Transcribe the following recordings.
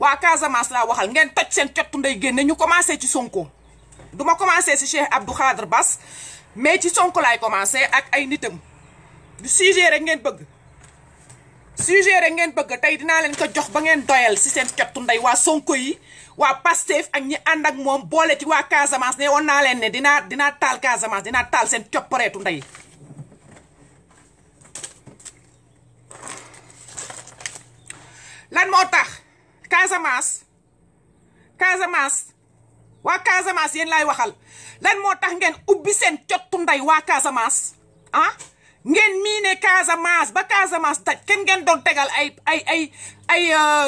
waa Casamance laa waxal ngeen toj seen cottu ndey génne ñu commencé ci Sonko. Duma commencé si Cheikh Abdou Khadre Bass mais ci Sonko laay commencé ak ay nitam. Du sujet rek ngeen bëgg. Sujet rek ngeen bëgg tey dinaa leen ko jox ba ngeen doyal si seen cottu ndey waa Sonko yi waa Pastef ak ñi ànd ak moom boole ci waa Casamance ne woon naa leen ne dinaa dinaa taal Casamance dinaa taal seen coppareetu ndey. Lan moo tax Casamance Casamance waa Casamance yéen laay waxal. Lan moo tax ngeen ubbi seen cottu ndey ah? Ngeen ba Casamance daj kenn ngeen tegal ay ay ay ay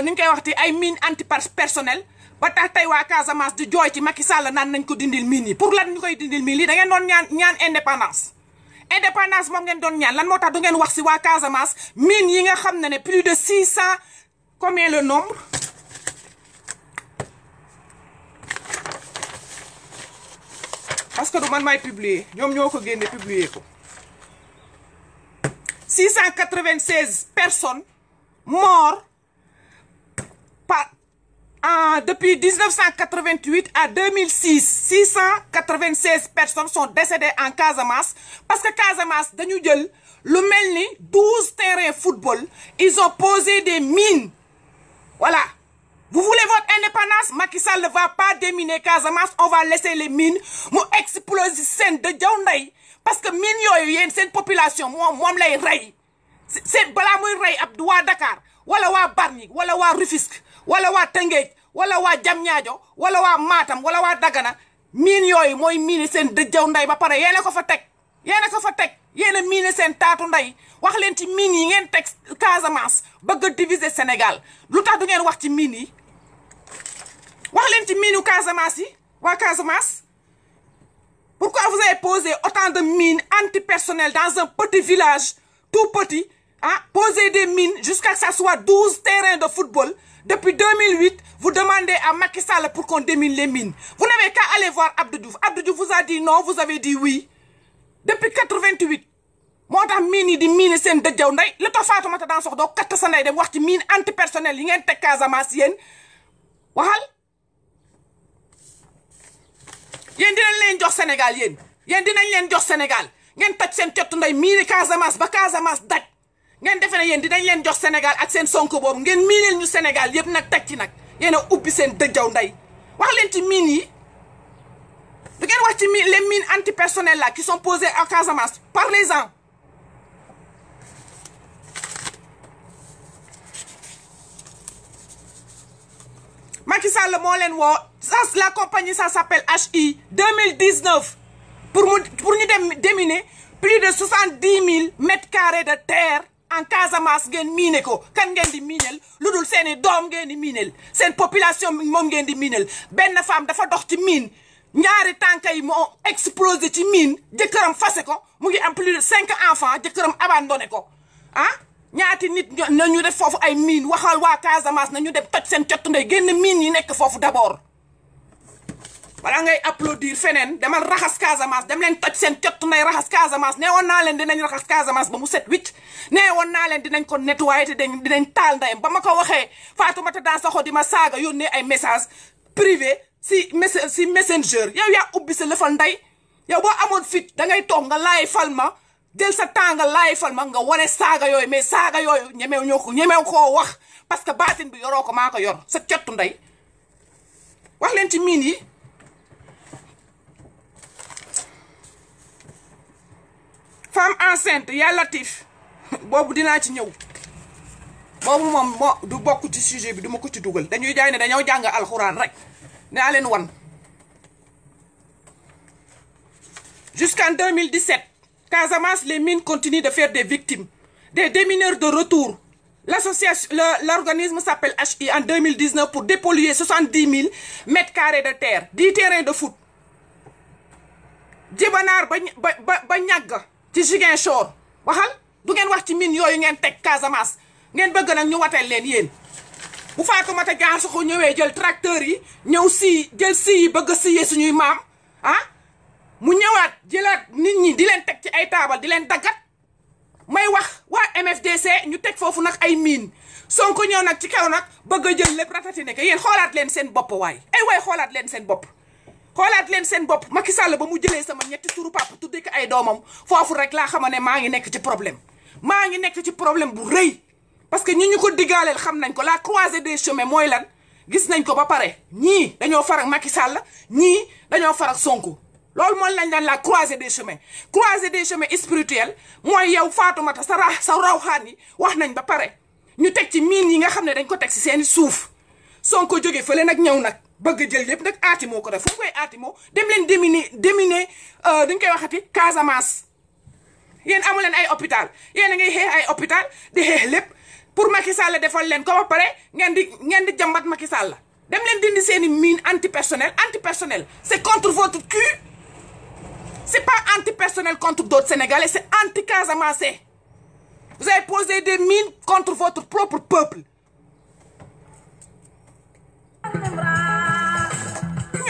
ñu koy waxti anti personnel ba tax tey waa Casamance di jooy ci Macky Sall naan nañ ko dindil pour lan ñu koy dindil mine yi? Da ngeen doon ñaan ñaan indépendance. Indépendance moom lan du ngeen wax si waa Casamance mine yi plus de six cent combien le nombre? Parce que du man may publier publier ko. 696 personnes mortes depuis 1988 à 2006 696 personnes sont décédées en Casamance. Parce que Casamance dañu jël lu mel ni 12 terrains football ils ont posé des mines. Voilà vous voulez votre indépendance? Macky Sall ne va pas déminer Casamance. On va laisser les mines mu exploser seen de jaw parce que mine yooyu yéen seen population moom moom lay rey. Seen balaa rey ab waa Dakar wala waa Bargny wala waa Rufisque wala waa Tëngéej wala Matam wala waa Dagana mine yooyu mooy mine seen dëjjaw ndey ba pare. A ko fa teg a ko fa teg. A mine seen taatu ndey wax leen ci mine yi ngeen teg Casamance bëgg a diviser Sénégal. Lu tax du ngeen wax leen ci pourquoi vous avez posé autant de mines antipersonnelles dans un petit village tout petit ah poser des mines jusqu'à ce que ça soit 12 terrains de football. Depuis 2008 vous demandez à Macky Sall pour qu'on démine les mines. Vous n'avez qu'à aller voir Abdou Diouf. Abdou vous a dit non vous avez dit oui. Depuis 88 moo tax mine yi di mine seen dëjjaw ndey li yéen dinañ leen jox Sénégal yéen. Yéen dinañ leen jox Sénégal. Ngeen toj seen cottu ndey miine Casamance ba Casamance daj. Ngeen defe ne yéen dinañ leen jox Sénégal ak seen sonko boobu. Ngeen miineel ñu Sénégal yëpp nag teg ci nag. Yéen ubbi seen dëjjaw ndey. Wax leen ci mine yi. Du ngeen wax ci mine les mines antipersonnelles là qui sont posées à Casamance. Parlez-en. Macky Sall moo leen woo ça la compagnie ça s'appelle HI 2019 pour pour ñu déminer plus de soixante-dix mille mètres carrés de terre en Casamance ngeen miine ko. Kan ngeen di miineel? Lu dul seeni doom ngeen di miineel. Seen population moom ngeen di miineel. Benn femme dafa dox ci mine ñaari tànk yi moo explosé ci mine jëkkëram fase ko. Mu ngi plus de cinq enfants. Jëkkëram abandonné ko. Ah? Ñaati nit na ñu def foofu ay mine waxal waa Casamance na ñu dem toj seen cottu ndey. Génn mine yi nekk foofu d'abord wala ngay applaudir feneen demal raxas Casamance dem leen toj seen cottu ndey raxas Casamance. Nee woon naa leen dinañ raxas Casamance ba mu set wicc. Nee woon naa leen dinañ ko nettoyer te dañ dinañ taal ndeyam. Ba ma ko waxee Fatoumata Dansoxo di ma saaga yónnee ay message privé si mess si messenger. Yow yaa ubbi sa lëfal nday yow boo amoon fit da ngay toog nga laay fal ma jël sa temps nga laay fal ma nga wane saaga yooyu. Mais saaga yooyu ñemew ñoo ko ñemew koo wax parce que baatin bi yoroo ko maa ko yor. Sa cottu wax leen ci miin yi. Femme enceinte yaa latif. Boobu ci ñëw. Boobu moom moo du bokk ci sujet bi du ko ci dugal. Dañuy jaay ne dañoo jàng alxuraan rek. Naa leen wan. Jusqu'en 2017 Casamance les mines continuent de faire des victimes des démineurs de retour. L'association l'organisme s'appelle HI en 2019 pour dépolluer 70 000 mètres carrés de terre 10 terrains de foot. Jibanaar ba ba ba ci Ziguinchor. Waxal du ngeen wax ci mine yooyu ngeen teg Casamance. Ngeen bëgg nag ñu wateel leen yéen. Bu Fatoumata Dansoxo ñëwee jël tracteur yi ñëw si jël si yi bëgg siyee suñuy maam ah mu ñëwaat jëlaat nit ñi di leen teg ci ay taabal di leen daggat. May wax waa MFDC ñu teg foofu nag ay mine. Sonko ñëw nag ci kaw nag bëgg a jël lépp ratatine que yéen xoolaat leen seen bopp waay. Ay waay xoolaat leen seen bopp. Xoolaat leen seen bopp. Macky Sall ba mu jëlee sama ñetti turu papa tudde ko ay rek problème. Maa ngi problème bu parce que ñi ñu ko xam nañ ko la croisée des chemins mooy lan. Gis nañ ko ba pare ñii dañoo farak Macky Sall ñii dañoo farak Sonko. Loolu mooy lañ la croisée des chemins. Croisée des chemins spirituels mooy yow Fatoumata sa sa rawxaan wax nañ ba pare. Ñu teg ci miin yi nga dañ ko ci Sonko bëgg jël yëpp nag aatimoo ko def fu mu koy aatimoo dem leen déminer déminer duñ koy waxati Casamance. Yéen amu leen ay hôpital. Yéen a ngay xeex ay hôpital di xeex lépp. Pour Macky Sall defal leen ko ba pare ngeen di ngeen di jàmbat Macky Sall. Dem leen dindi seeni mine antipersonnel. Antipersonnel c'est contre votre cul. C'est pas antipersonnel contre d'autres Sénégalais c'est anti-casamançais vous avez posé des mines contre votre propre peuple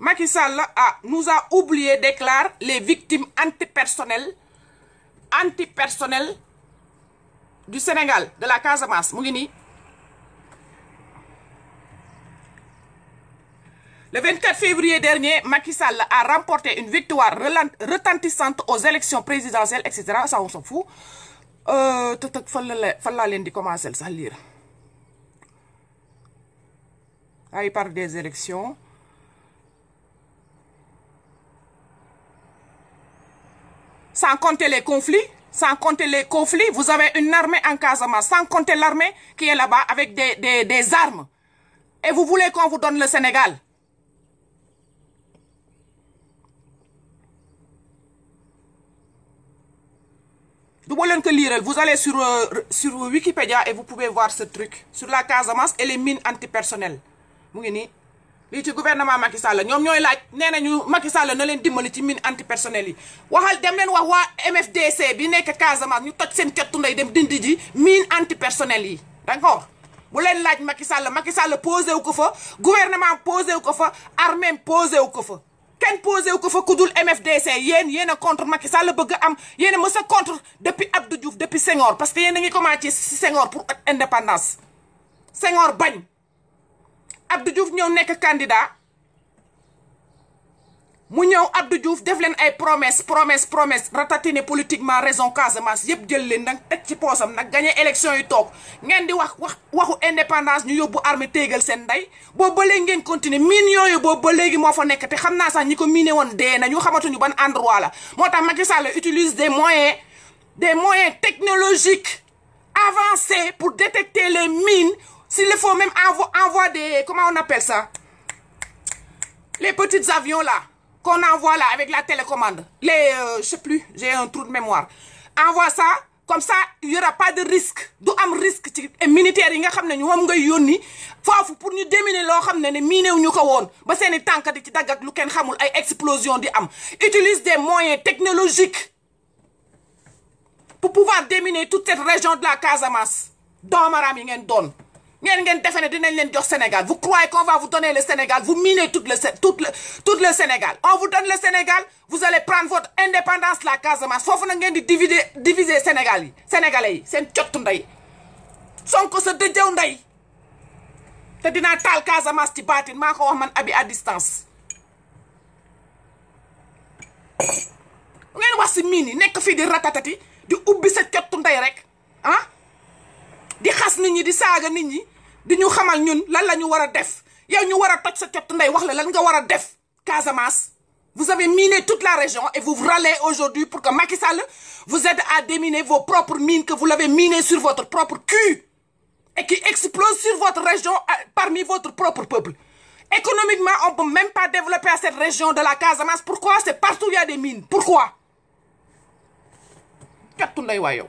Macky Sall a, nous a oublié déclare les victimes antipersonnelles du Sénégal, de la Casamance. nii. Le 24 février dernier, Macky Sall a remporté une victoire retentissante aux élections présidentielles, etc. Ça, on s'en fout. Euh, commencer sax lire. Ah, il parle des élections. Sans compter les conflits, sans compter les conflits, vous avez une armée en Casamance, sans compter l'armée qui est là-bas avec des, des, armes. Et vous voulez qu'on vous donne le Sénégal? Vous allez sur euh, sur Wikipédia et vous pouvez voir ce truc sur la Casamance et les mines antipersonnelles lii ci gouvernement Macky Sall ñoom ñooy laaj nee nañu Macky Sall na leen dimbali ci mine antipersonnelles yi. Waxal dem leen wax waa MFDC bi nekk Casamance ñu toj seen cottu ndey dem dindi ji mine antipersonnelles yi. D'accord? Bu leen laaj Macky Sall Macky Sall posé wu ko fa gouvernement posé wu ko fa armée posé wu ko fa. Kenn posé wu ko fa ku dul MFDC yéen yéen a contre Macky Sall bëgg am yéen a mës a contre depuis Abdou Diouf depuis Senghor parce que yéen a ngi commencé si Senghor pour indépendance. Senghor bañ. Abdou Diouf ñëw nekk candidat. Mu ñëw Abdou Diouf def leen ay promesse promesse promesse ratatiner politiquement raison Casamance yëpp jël leen nag teg ci poosam nag gagné élection yi toog. Ngeen di wax wax waxu indépendance ñu yóbbu armée téegal seen ndey. Boobu ba léegi ngeen continuer mine yooyu boobu ba léegi moo fa nekk te xam sax ñi ko miné woon dee na ñu xamatuñu ban endroit la. Moo tax Macky Sall utilise des moyens des moyens technologiques avancés pour détecter les mines s'il le faut même envo envoie des comment on appelle ça? Les petits avions là qu'on envoie là avec la télécommande. Les euh, je sais plus j'ai un trou de mémoire. Envoie ça comme ça il y aura pas de risque. Du am risque ci militaires nga xam ne ñu moom ngay yónni foofu pour ñu déminer loo xam ne ne miinew ñu ko woon ba seen i tànk di ci dagg ak lu kenn xamul ay explosion utilise des moyens technologiques pour pouvoir déminer toute cette région de la Casamance. Doomaraam yi ngeen doon vous croyez qu'on va vous donner le Sénégal? Vous minez tout le le le Sénégal. On vous donne le Sénégal vous allez prendre votre indépendance la Casamance. Foofu diviser diviser Sénégal sénégalais yi seen cottu ndey. Sonko sa baatin. À distance. Si ratatati di ah? Di ñu xamal ñun lan a sa wax la lan nga Casamance vous avez miné toute la région et vous râlez aujourd'hui pour que Macky Sall vous aide à déminer vos propres mines que vous l'avez miné sur votre propre cul et qui explose sur votre région euh, parmi votre propre peuple. Économiquement on peut même pas développer à cette région de la Casamance. Pourquoi? C'est partout il y a des mines. Pourquoi? Cottu yow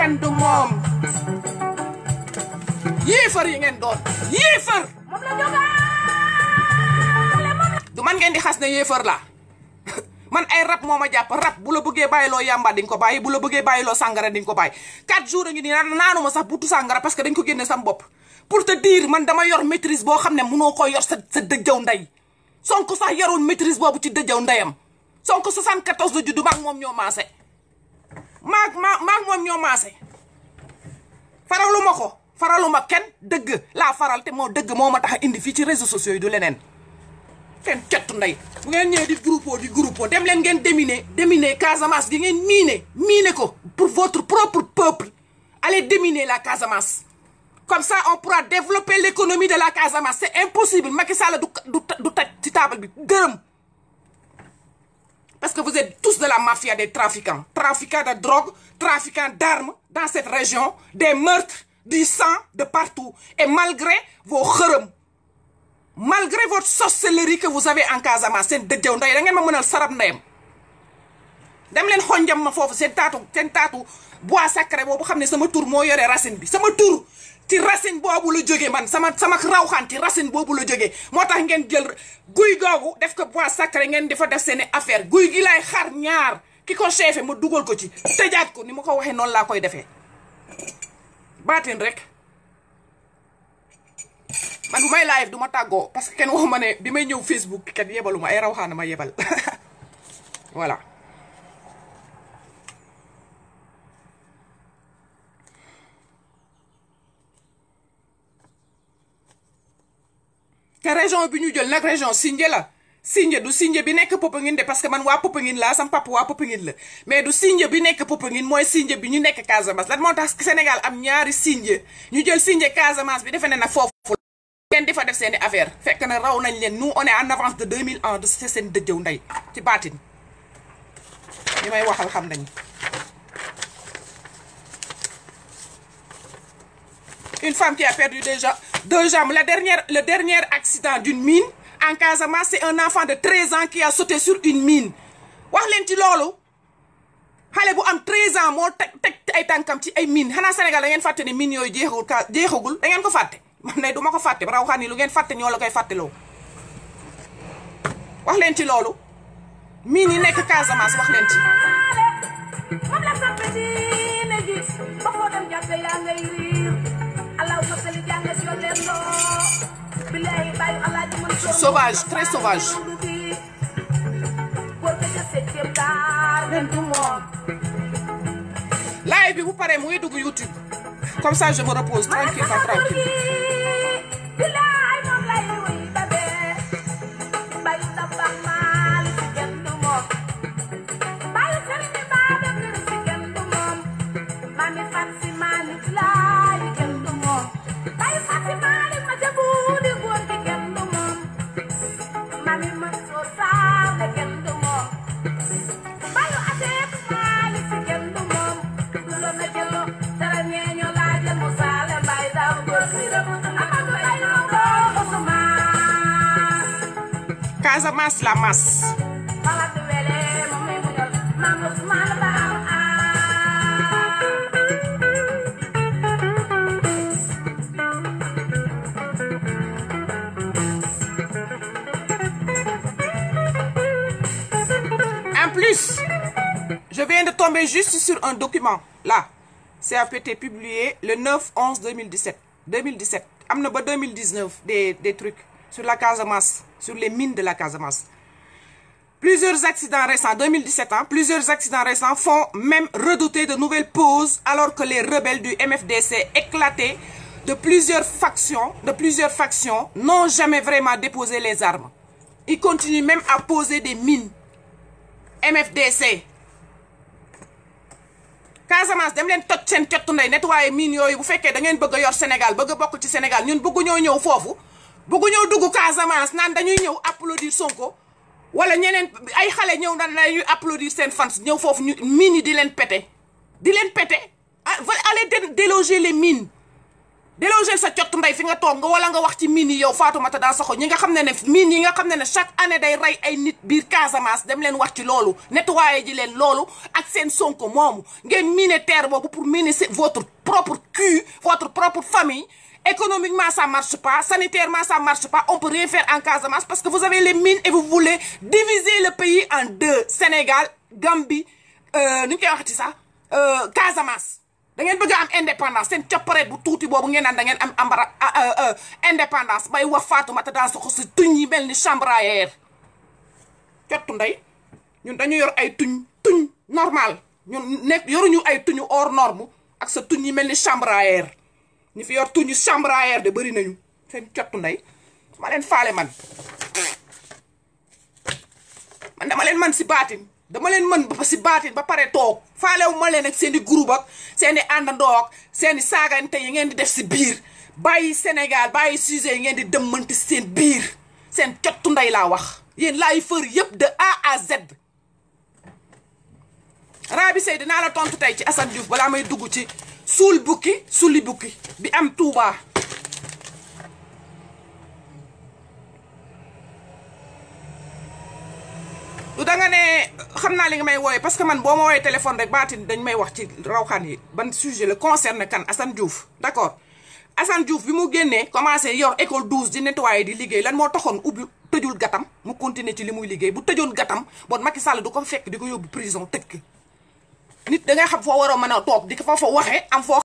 kenn du moom yéefar yi ngeen doon yéefar du man ngeen di xas ne yéefar la man ay rab moo ma jàpp rab bu la bëggee bàyyiloo yàmba di nga ko bàyyi bu la bëggee bàyyiloo sàngara di nga ko bàyyi quatre jours a ngi nii naan naanu ma sax butu sàngara parce que dañ ko génne sam bopp pour te dire man dama yor maîtrise boo xam ne munoo ko yor sa sa dëjjaw ndey Sonko sax yorul maîtrise boobu ci dëjjaw ndeyam Sonko 74 la juddu maag moom ñoo maase maag ma maag moom ñoo maase. Faralu ma ko. Faralu ma kenn. Dëgg laa faral te moo dëgg moo ma tax a indi fii ci réseaux sociaux yi du leneen. Kenn cottu ndey. Bu ngeen ñëwee di groupe di groupe dem leen ngeen déminer déminer Casamance gi ngeen miine ko pour votre propre peuple. Allez déminer la Casamance. Comme ça on pourra développer l'économie de la Casamance. C'est impossible. Macky Sall du table parce que vous êtes tous de la mafia des trafiquants. Trafiquants de drogue trafiquants d'armes dans cette région des meurtres du sang de partout. Et malgré vos xërëm malgré votre sorcellerie que vous avez en Casamance dëjëw ndey dem leen xonjam ma foofu seen taatu seen taatu bois sacré boobu xam ne sama tur moo yore racine bi sama tur ci racine boobu la jógee man sama sama rawxaan ci racine boobu la jógee moo tax ngeen jël guy googu def ko bois sacré ngeen di fa def seen affaire. Guy gi laay xar ñaar ki ko chefé ma dugal ko ci tëjaat ko ni ma ko waxee noonu laa koy defee. Baatin rek. Man may live du ma tàggoo parce que kenn waxuma ne bi may ñëw Facebook kat yebalu ma ay rawxaana ma yebal. Voilà. Te région bi ñu jël nag région Sindia la. Sindia du Sindia bi nekk parce que man sam papa mais du bi bi ñu Casamance. Lan Sénégal am ñaari Sindia ñu jël Sindia Casamance nag foofu ngeen di fa def affaire. Na raw nañ nous on est en avance de 2000 ans de ci may waxal xam nañ une femme qui a perdu jambes deux jambes. Le dernier accident d'une mine en Casamance c'est un enfant de 13 ans qui a sauté sur une mine. Wax leen ci loolu. Xale bu am 13 ans moo teg teg ay tànkam ci ay mine. Xanaa Sénégal da ngeen fàtte ne mine yooyu jeexagul ka jeexagul. Da ngeen ko fàtte. Man ne du ma ko fàtte. Raw xam ni lu ngeen fàtte ñoo la koy fàtteloo. Wax leen ci loolu. Mine yi nekk Casamance wax leen ci. Moom Sauvage, très sauvage. live bi bu paree mu ngi dugg YouTube comme ça je me repose tranquille pas tranquille Ba am En plus, je viens de tomber juste sur un document là. Été publié le 9 11 2017. 2017. am na ba 2019 des des trucs sur la Casamance, sur les mines de la Casamance. Plusieurs accidents récents, 2017, hein, plusieurs accidents récents font même redouter de nouvelles pauses alors que les rebelles du MFDC éclatés de plusieurs factions, de plusieurs factions n'ont jamais vraiment déposé les armes. il continue même à poser des mines MFDC Casamance fekkee bëggu ñoo dugg Casamance ñëw applaudir Sonko wala ñeneen ay xale ñëw applaudir fans ñëw foofu ñu mine yi di leen pété. di pété. Allez déloger les mines. déloger sa cottu ndey fi nga toog nga wala nga wax ci mine yi yow Fatoumata Dansoxo ñi nga nga chaque année nettoyer Sonko pour miner votre propre cul votre propre famille économiquement ça marche pas. Sanitairement ça marche pas. On peut rien faire en Casamance parce que vous avez les mines et vous voulez diviser le pays en deux. Sénégal Gambie ñu koy waxati sax Casamance. Da ngeen bëgg am indépendance. Seen coppareet bu tuuti boobu ngeen naan da ni chambre à air. Tuñ normal. Hors norme chambre à air ñu fi yor tuñu chambre à de bëri nañu. Seen cottu ndey. Ma leen faale man. Man dama leen man si baatin. Dama leen mën ba si baatin ba pare toog. Faalewu ma leen ak seeni ak seeni àndandoo ak seeni saagante yi ngeen di def si biir. Bàyyi Sénégal bàyyi sujet yi ngeen di dëmmanti seen biir. Seen cottu ndey laa wax. Yéen laay fër yëpp de A à Z. Rabi Sey dinaa la tontu tey ci Assane Diouf balaa may dugg ci suul bukki suuli bukki bi am Touba. Du danga ne xam naa li nga may wooye parce man boo ma wooyee téléphone rek baatin dañ may wax ci rawxaan yi ban sujet la concerne kan Assane Diouf. D'accord. Assane Diouf bi mu génnee commencé yor école 12 di nettoyer di liggéey lan moo taxoon ubbi tëjul gatam mu continuer ci li muy liggéey bu tëjoon gatam bon Macky Sall du ko fekk di ko yóbbu prison tëj nit da xam foo war a mën a toog di ko fa fa waxee am foo